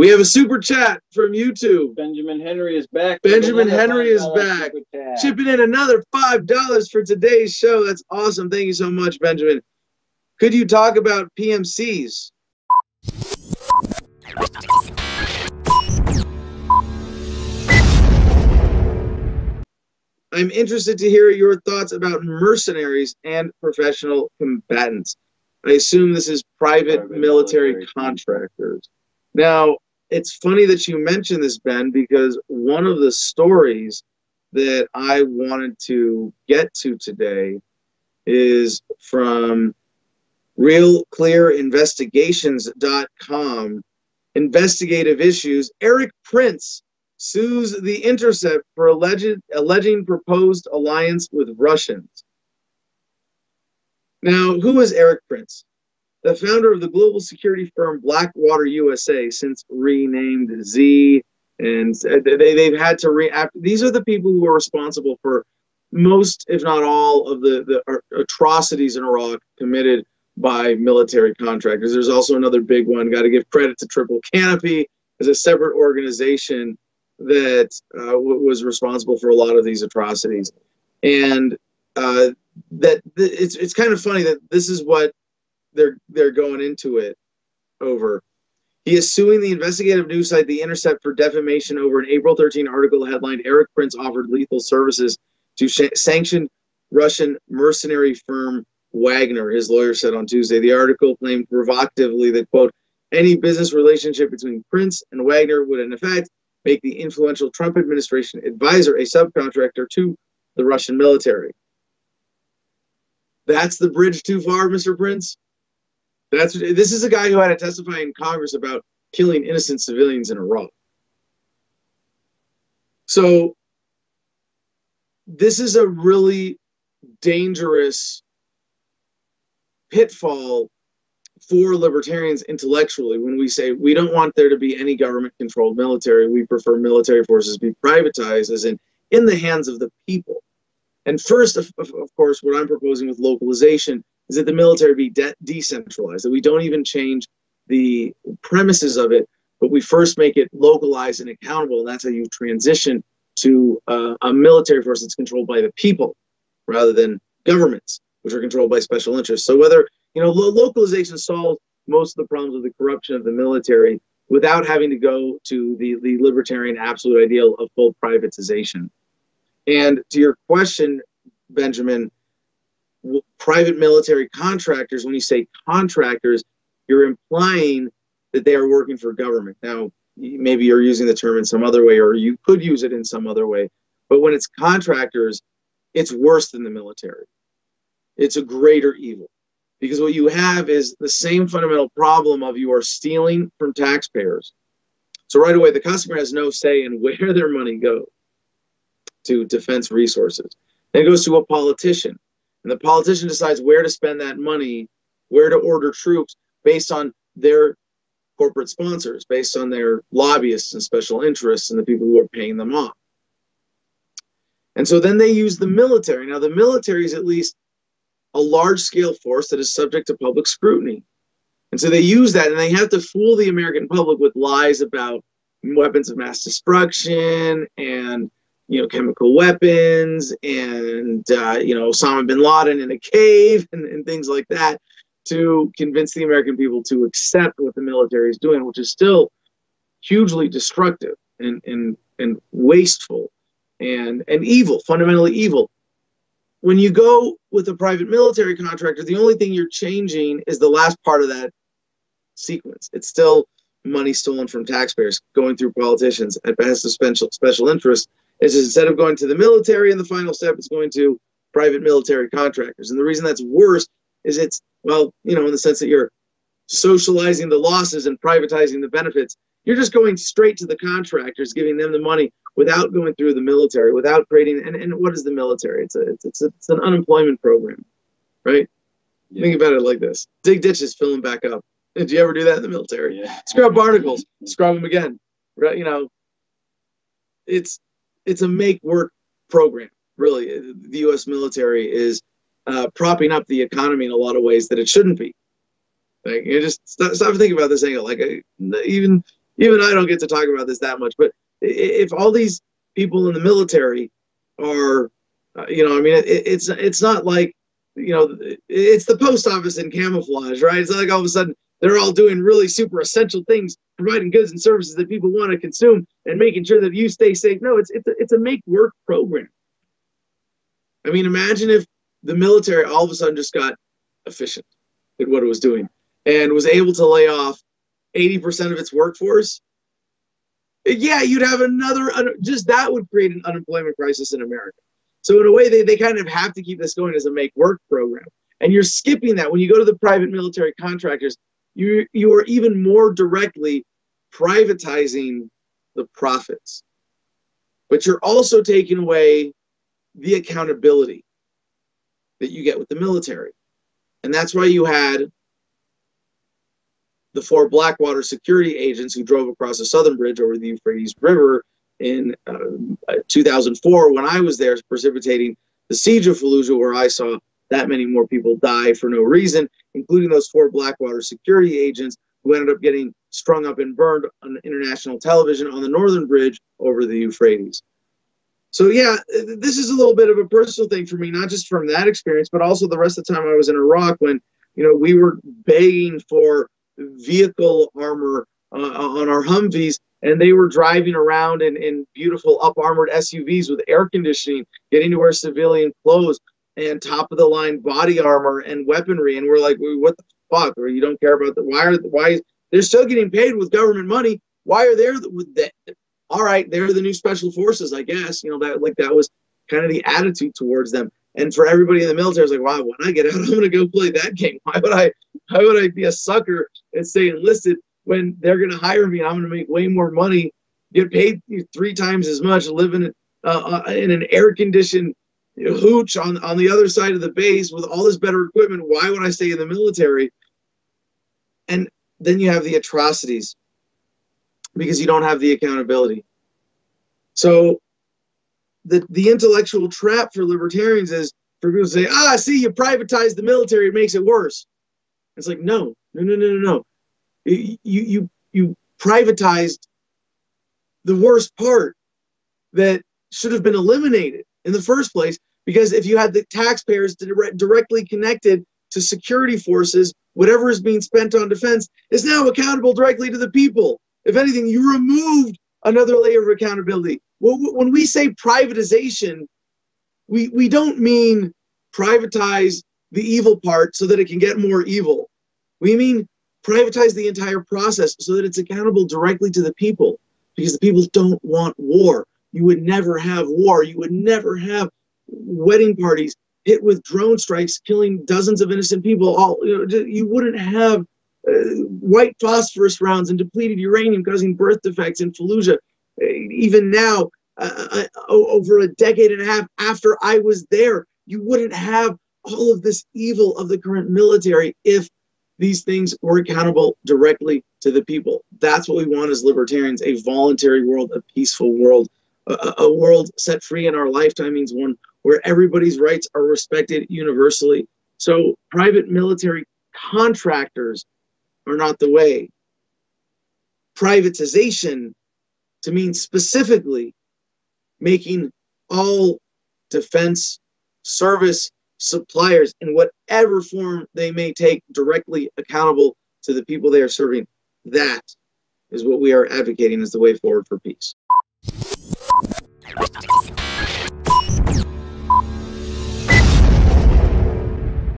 We have a super chat from YouTube. Benjamin Henry is back. Benjamin Henry is back. Chipping in another five dollars for today's show. That's awesome. Thank you so much, Benjamin. Could you talk about PMCs? I'm interested to hear your thoughts about mercenaries and professional combatants. I assume this is private, Private military, military contractors. Now, it's funny that you mentioned this, Ben, because one of the stories that I wanted to get to today is from realclearinvestigations.com. Investigative issues. Erik Prince sues The Intercept for alleged, alleging proposed alliance with Russians. Now, who is Erik Prince? The founder of the global security firm Blackwater USA, since renamed Xe, and they, they've had to re. These are the people who are responsible for most, if not all, of the, the atrocities in Iraq committed by military contractors. There's also another big one. Got to give credit to Triple Canopy as a separate organization that uh, w- was responsible for a lot of these atrocities, and uh, that th- it's it's kind of funny that this is what they're they're going into it over. He is suing the investigative news site The Intercept for defamation over an April 13 article headlined "Erik Prince offered lethal services to sh- sanctioned Russian mercenary firm Wagner." His lawyer said on Tuesday. The article claimed provocatively that quote any business relationship between Prince and Wagner would in effect make the influential Trump administration advisor a subcontractor to the Russian military. That's the bridge too far, Mr. Prince. That's this is a guy who had to testify in Congress about killing innocent civilians in Iraq. So this is a really dangerous pitfall for libertarians intellectually when we say we don't want there to be any government controlled military we prefer military forces be privatized as in in the hands of the people and first of, of, course what i'm proposing with localization is that the military be de- decentralized that we don't even change the premises of it but we first make it localized and accountable and that's how you transition to uh, a military force that's controlled by the people rather than governments which are controlled by special interests so whether you know, lo- localization solves most of the problems of the corruption of the military without having to go to the, the libertarian absolute ideal of full privatization. And to your question, Benjamin, private military contractors, when you say contractors, you're implying that they are working for government. Now, maybe you're using the term in some other way, or you could use it in some other way. But when it's contractors, it's worse than the military. It's a greater evil because what you have is the same fundamental problem of you are stealing from taxpayers. So right away, the customer has no say in where their money goes to defense resources. Then it goes to a politician, and the politician decides where to spend that money, where to order troops based on their corporate sponsors, based on their lobbyists and special interests and the people who are paying them off. And so then they use the military. Now, the military is at least a large scale force that is subject to public scrutiny. And so they use that and they have to fool the American public with lies about weapons of mass destruction and you know chemical weapons and uh, you know Osama bin Laden in a cave and, and things like that to convince the American people to accept what the military is doing, which is still hugely destructive and and, and wasteful and and evil, fundamentally evil when you go with a private military contractor, the only thing you're changing is the last part of that sequence. It's still money stolen from taxpayers going through politicians at behest of special special interests. It's just instead of going to the military in the final step, it's going to private military contractors. And the reason that's worse is it's well, you know, in the sense that you're socializing the losses and privatizing the benefits. You're just going straight to the contractors, giving them the money without going through the military, without creating. And, and what is the military? It's a it's it's, a, it's an unemployment program, right? Yeah. Think about it like this: dig ditches, fill them back up. Did you ever do that in the military? Yeah. Scrub barnacles, scrub them again. Right? You know, it's it's a make work program. Really, the U.S. military is uh, propping up the economy in a lot of ways that it shouldn't be. Like you just stop, stop thinking about this angle. Like I, even even I don't get to talk about this that much. But if all these people in the military are, uh, you know, I mean, it, it's it's not like, you know, it's the post office in camouflage, right? It's not like all of a sudden they're all doing really super essential things, providing goods and services that people want to consume and making sure that you stay safe. No, it's it's a, it's a make work program. I mean, imagine if the military all of a sudden just got efficient at what it was doing and was able to lay off 80% of its workforce. Yeah, you'd have another, just that would create an unemployment crisis in America. So, in a way, they, they kind of have to keep this going as a make work program. And you're skipping that. When you go to the private military contractors, you, you are even more directly privatizing the profits. But you're also taking away the accountability that you get with the military. And that's why you had the four Blackwater security agents who drove across the southern bridge over the Euphrates River in uh, 2004 when I was there, precipitating the siege of Fallujah, where I saw that many more people die for no reason, including those four Blackwater security agents who ended up getting strung up and burned on international television on the northern bridge over the Euphrates. So yeah, this is a little bit of a personal thing for me, not just from that experience, but also the rest of the time I was in Iraq when, you know, we were begging for vehicle armor uh, on our Humvees, and they were driving around in, in beautiful up armored SUVs with air conditioning, getting to wear civilian clothes and top of the line body armor and weaponry, and we're like, what the fuck? Or you don't care about the why? Are why? They're still getting paid with government money. Why are they all right, they're the new special forces, I guess. You know, that like that was kind of the attitude towards them. And for everybody in the military, I was like, wow, when I get out, I'm gonna go play that game. Why would I why would I be a sucker and stay enlisted when they're gonna hire me I'm gonna make way more money, get paid three times as much, live in uh, uh in an air conditioned hooch on on the other side of the base with all this better equipment. Why would I stay in the military? And then you have the atrocities because you don't have the accountability. So the the intellectual trap for libertarians is for people to say, ah, see, you privatize the military, it makes it worse. It's like, no, no, no, no, no, no. You you you privatized the worst part that should have been eliminated in the first place because if you had the taxpayers directly connected to security forces, whatever is being spent on defense is now accountable directly to the people. If anything, you removed another layer of accountability. When we say privatization, we, we don't mean privatize the evil part so that it can get more evil. We mean privatize the entire process so that it's accountable directly to the people because the people don't want war. You would never have war. You would never have wedding parties hit with drone strikes, killing dozens of innocent people. All you, know, you wouldn't have uh, white phosphorus rounds and depleted uranium causing birth defects in Fallujah. Uh, even now, uh, uh over a decade and a half after I was there, you wouldn't have all of this evil of the current military if these things were accountable directly to the people. That's what we want as libertarians a voluntary world, a peaceful world. A, a world set free in our lifetime means one where everybody's rights are respected universally. So, private military contractors are not the way. Privatization to mean specifically making all defense service suppliers in whatever form they may take directly accountable to the people they are serving. That is what we are advocating as the way forward for peace.